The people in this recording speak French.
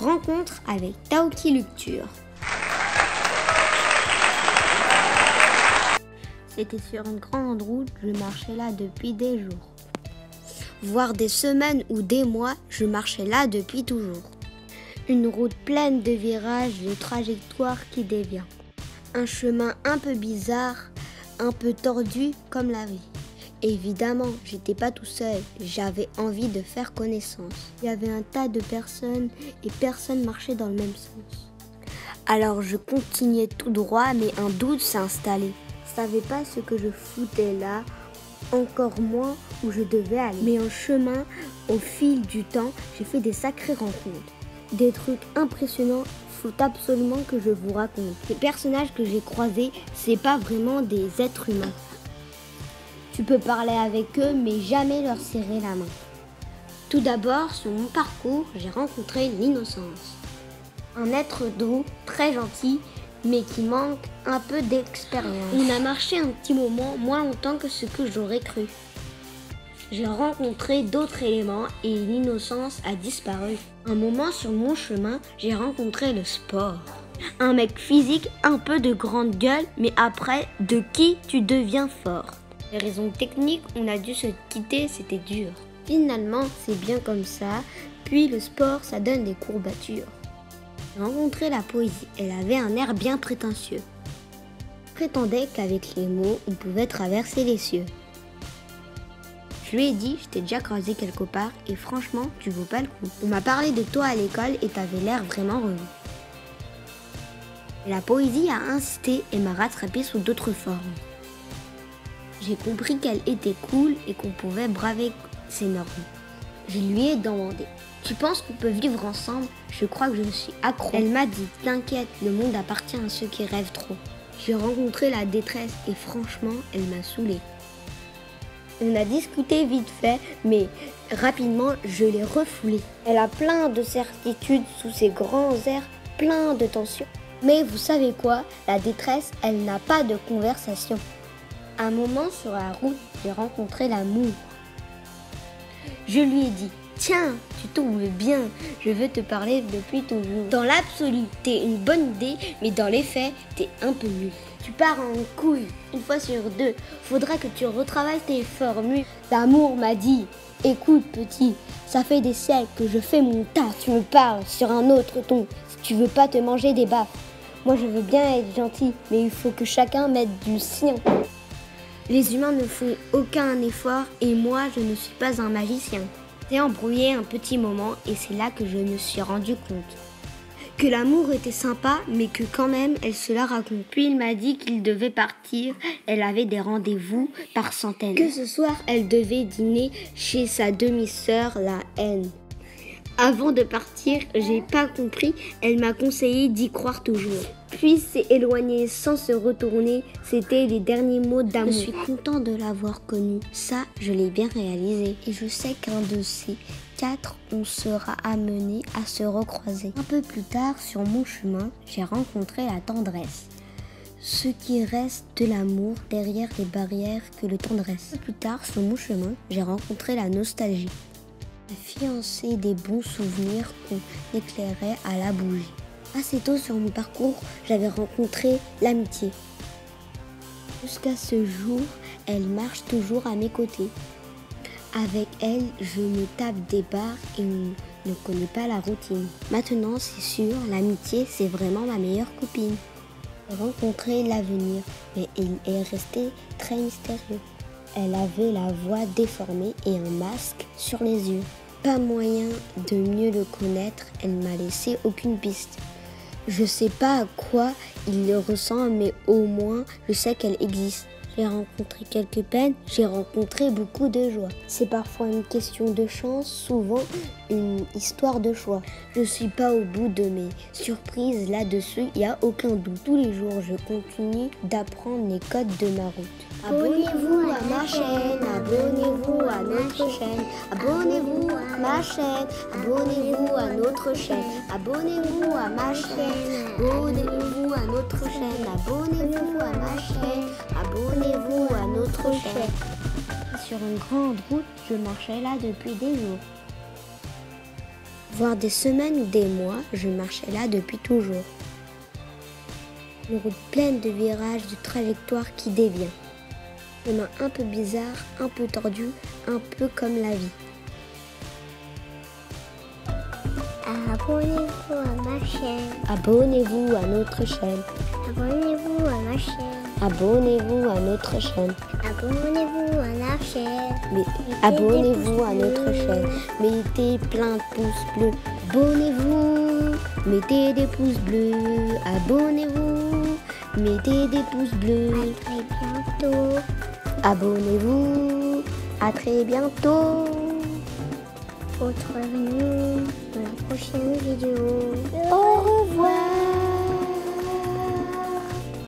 Rencontre avec Taoki Lucture. C'était sur une grande route, je marchais là depuis des jours. Voire des semaines ou des mois, je marchais là depuis toujours. Une route pleine de virages, de trajectoires qui dévient. Un chemin un peu bizarre, un peu tordu comme la vie. Évidemment, j'étais pas tout seul, j'avais envie de faire connaissance. Il y avait un tas de personnes et personne marchait dans le même sens. Alors je continuais tout droit, mais un doute s'est installé. Je savais pas ce que je foutais là, encore moins où je devais aller. Mais en chemin, au fil du temps, j'ai fait des sacrées rencontres. Des trucs impressionnants, faut absolument que je vous raconte. Les personnages que j'ai croisés, c'est pas vraiment des êtres humains. Tu peux parler avec eux, mais jamais leur serrer la main. Tout d'abord, sur mon parcours, j'ai rencontré l'innocence. Un être doux, très gentil, mais qui manque un peu d'expérience. On a marché un petit moment, moins longtemps que ce que j'aurais cru. J'ai rencontré d'autres éléments et l'innocence a disparu. Un moment sur mon chemin, j'ai rencontré le sport. Un mec physique, un peu de grande gueule, mais après, de qui tu deviens fort? Les raisons techniques, on a dû se quitter, c'était dur. Finalement, c'est bien comme ça, puis le sport, ça donne des courbatures. J'ai rencontré la poésie, elle avait un air bien prétentieux. Prétendait qu'avec les mots, on pouvait traverser les cieux. Je lui ai dit, je t'ai déjà croisé quelque part et franchement, tu vaux pas le coup. On m'a parlé de toi à l'école et t'avais l'air vraiment heureux. La poésie a insisté et m'a rattrapé sous d'autres formes. J'ai compris qu'elle était cool et qu'on pouvait braver ses normes. Je lui ai demandé Tu penses qu'on peut vivre ensemble? Je crois que je suis accro. Elle m'a dit T'inquiète, le monde appartient à ceux qui rêvent trop. J'ai rencontré la détresse et franchement, elle m'a saoulée. On a discuté vite fait, mais rapidement, je l'ai refoulée. Elle a plein de certitudes sous ses grands airs, plein de tensions. Mais vous savez quoi? La détresse, elle n'a pas de conversation. Un moment sur la route, j'ai rencontré l'amour. Je lui ai dit Tiens, tu tombes bien, je veux te parler depuis toujours. Dans l'absolu, t'es une bonne idée, mais dans les faits, t'es un peu nul. Tu pars en couille une fois sur deux. Faudra que tu retravailles tes formules. L'amour m'a dit Écoute, petit, ça fait des siècles que je fais mon tas. Tu me parles sur un autre ton. Si tu veux pas te manger des baffes. Moi, je veux bien être gentil, mais il faut que chacun mette du sien. Les humains ne font aucun effort et moi, je ne suis pas un magicien. J'ai embrouillé un petit moment et c'est là que je me suis rendu compte. Que l'amour était sympa, mais que quand même, elle se la raconte. Puis il m'a dit qu'il devait partir. Elle avait des rendez-vous par centaines. Que ce soir, elle devait dîner chez sa demi-sœur, la haine. Avant de partir, j'ai pas compris, elle m'a conseillé d'y croire toujours. Puis s'est éloignée sans se retourner, c'était les derniers mots d'amour. Je suis content de l'avoir connue, ça je l'ai bien réalisé. Et je sais qu'un de ces quatre, on sera amené à se recroiser. Un peu plus tard, sur mon chemin, j'ai rencontré la tendresse. Ce qui reste de l'amour derrière les barrières que le tendresse. Un peu plus tard, sur mon chemin, j'ai rencontré la nostalgie la fiancée des bons souvenirs qu'on éclairait à la bougie. Assez tôt sur mon parcours, j'avais rencontré l'amitié. Jusqu'à ce jour, elle marche toujours à mes côtés. Avec elle, je me tape des barres et ne connaît pas la routine. Maintenant, c'est sûr, l'amitié, c'est vraiment ma meilleure copine. J'ai rencontré l'avenir, mais il est resté très mystérieux. Elle avait la voix déformée et un masque sur les yeux. Pas moyen de mieux le connaître, elle m'a laissé aucune piste. Je sais pas à quoi il le ressent, mais au moins je sais qu'elle existe. J'ai rencontré quelques peines, j'ai rencontré beaucoup de joie. C'est parfois une question de chance, souvent une histoire de choix. Je suis pas au bout de mes surprises là-dessus, il n'y a aucun doute. Tous les jours, je continue d'apprendre les codes de ma route. Abonnez-vous à ma chaîne, abonnez-vous à notre chaîne, abonnez-vous à ma chaîne, abonnez-vous à notre chaîne, abonnez-vous à ma chaîne, abonnez-vous à notre chaîne, abonnez-vous à ma chaîne, abonnez-vous à notre chaîne. Sur une grande route, je marchais là depuis des jours. voire des semaines ou des mois, je marchais là depuis toujours. Une route pleine de virages, de trajectoires qui dévient. Chemin un peu bizarre, un peu tordu, un peu comme la vie. Abonnez-vous à ma chaîne. Abonnez-vous à notre chaîne. Abonnez-vous à ma chaîne. Abonnez-vous à notre chaîne. Abonnez-vous à la chaîne. Mais abonnez-vous à notre chaîne. Mettez plein de pouces bleus. Abonnez-vous. Mettez des pouces bleus. Abonnez-vous. Mettez des pouces bleus. À très bientôt. Abonnez-vous. À très bientôt. Retrouvez-nous dans la prochaine vidéo. Au revoir.